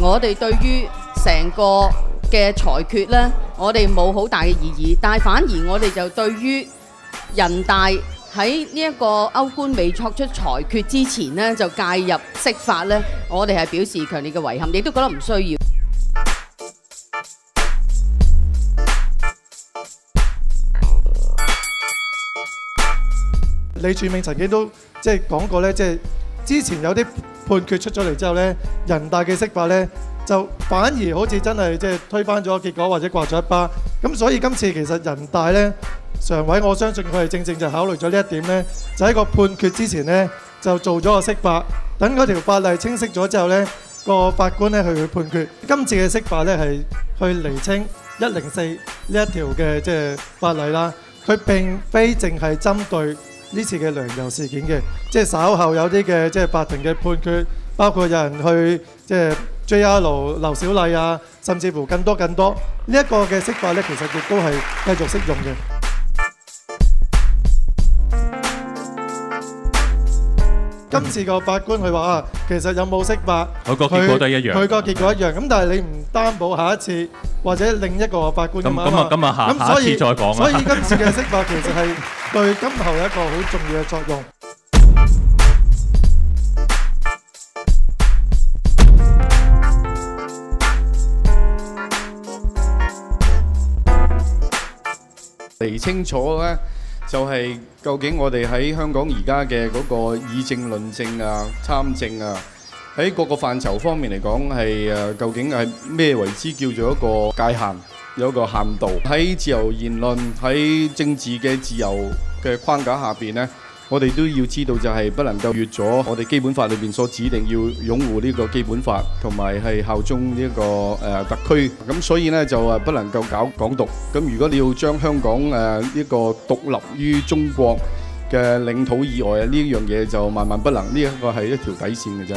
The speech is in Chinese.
我哋對於成個嘅裁決呢，我哋冇好大嘅異議，但係反而我哋就對於人大喺呢一個歐官未作出裁決之前呢，就介入釋法呢，我哋係表示強烈嘅遺憾，亦都覺得唔需要。李柱銘曾經都即係講過咧，即係之前有啲判決出咗嚟之後咧，人大嘅釋法咧就反而好似真係即係推翻咗結果或者掛咗一巴。咁所以今次其實人大咧常委，我相信佢係正正就考慮咗呢一點咧，就喺個判決之前咧就做咗個釋法，等嗰條法例清晰咗之後咧，個法官咧去去判決。今次嘅釋法咧係去釐清一零四呢一條嘅即係法例啦，佢並非淨係針對呢次嘅梁游事件嘅，即係稍後有啲嘅即係法庭嘅判決，包括有人去即係 JR 劉小麗啊，甚至乎更多更多呢一個嘅釋法咧，其實亦都係繼續適用嘅。今次個法官佢話啊，其實有冇釋法，佢個結果都係一樣佢個結果一樣。咁但係你唔擔保下一次或者另一個法官咁啊咁啊下下一次再講啦所以今次嘅釋法其實係對今後一個好重要嘅作用。釐清楚咧，就係究竟我哋喺香港而家嘅嗰個議政論政啊、參政啊，喺各個範疇方面嚟講係誒，究竟係咩為之叫做一個界限，有一個限度。喺自由言論、喺政治嘅自由嘅框架下邊呢，我哋都要知道就係不能夠越咗我哋基本法裏邊所指定要擁護呢個基本法，同埋係效忠呢、個誒、特區。咁所以呢，就誒不能夠搞港獨。咁如果你要將香港誒呢、個獨立於中國嘅領土以外啊，呢樣嘢就萬萬不能。呢一個係一條底線嘅啫。